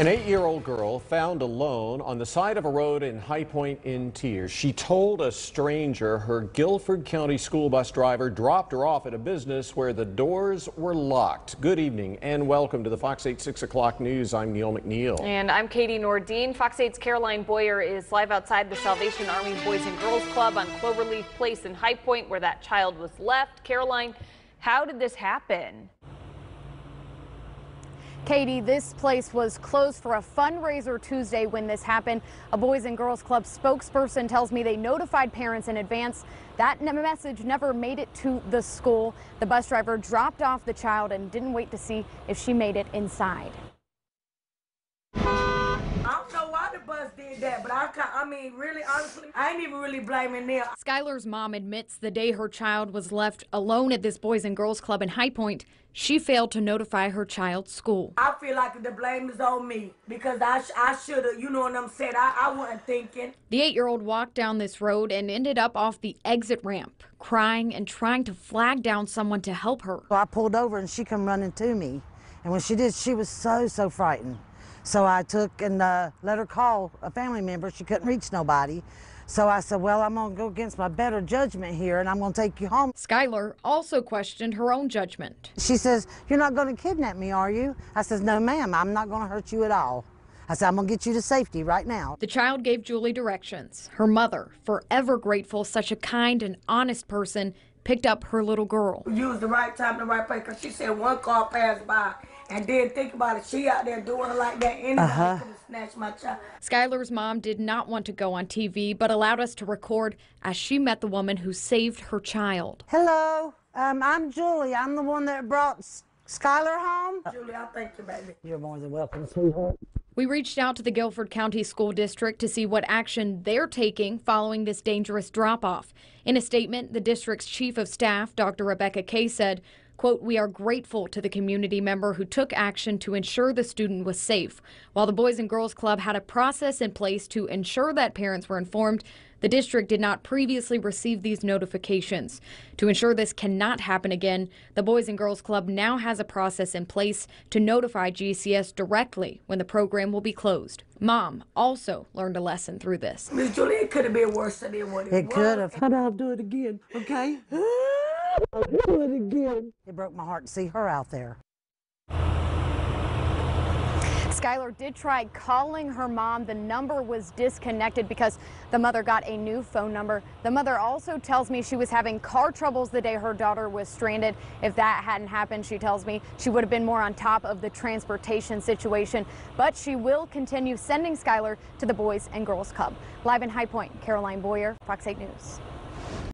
An eight-year-old girl found alone on the side of a road in High Point in tears. She told a stranger her Guilford County school bus driver dropped her off at a business where the doors were locked. Good evening and welcome to the Fox 8 6 o'clock news. I'm Neill McNeill. And I'm Katie Nordeen. Fox 8's Caroline Boyer is live outside the Salvation Army Boys and Girls Club on Cloverleaf Place in High Point where that child was left. Caroline, how did this happen? Katie, this place was closed for a fundraiser Tuesday when this happened. A Boys and Girls Club spokesperson tells me they notified parents in advance. That message never made it to the school. The bus driver dropped off the child and didn't wait to see if she made it inside. Did that, but I, I mean, really, honestly, I ain't even really blaming them. Skylar's mom admits the day her child was left alone at this Boys and Girls Club in High Point, she failed to notify her child's school. I feel like the blame is on me because I, sh I should have, you know what I'm saying? I, I wasn't thinking. The eight year old walked down this road and ended up off the exit ramp, crying and trying to flag down someone to help her. I pulled over and she come running to me. And when she did, she was so, so frightened. So I took and uh, let her call a family member. She couldn't reach nobody. So I said, well, I'm going to go against my better judgment here and I'm going to take you home. Skylar also questioned her own judgment. She says, you're not going to kidnap me, are you? I says, no, ma'am, I'm not going to hurt you at all. I said, I'm going to get you to safety right now. The child gave Julie directions. Her mother, forever grateful such a kind and honest person, picked up her little girl. Use the right time, the right place, because she said one car passed by and then think about it, she out there doing it like that anybody uh-huh. could have snatched my child. Skylar's mom did not want to go on TV, but allowed us to record as she met the woman who saved her child. Hello, um, I'm Julie. I'm the one that brought Skylar home. Julie, I'll thank you, baby. You're more than welcome, sweetheart. We reached out to the Guilford County School District to see what action they're taking following this dangerous drop off. In a statement, the district's chief of staff, Dr. Rebecca Kay, said Quote, we are grateful to the community member who took action to ensure the student was safe. While the Boys and Girls Club had a process in place to ensure that parents were informed, the district did not previously receive these notifications. To ensure this cannot happen again, the Boys and Girls Club now has a process in place to notify GCS directly when the program will be closed. Mom also learned a lesson through this. Miss Julie, it could have been worse than it, it was. It could have. I'll do it again, okay? I'll do it again. It broke my heart to see her out there. Skylar did try calling her mom. The number was disconnected because the mother got a new phone number. The mother also tells me she was having car troubles the day her daughter was stranded. If that hadn't happened, she tells me she would have been more on top of the transportation situation. But she will continue sending Skylar to the Boys and Girls Club. Live in High Point, Caroline Boyer, Fox 8 News.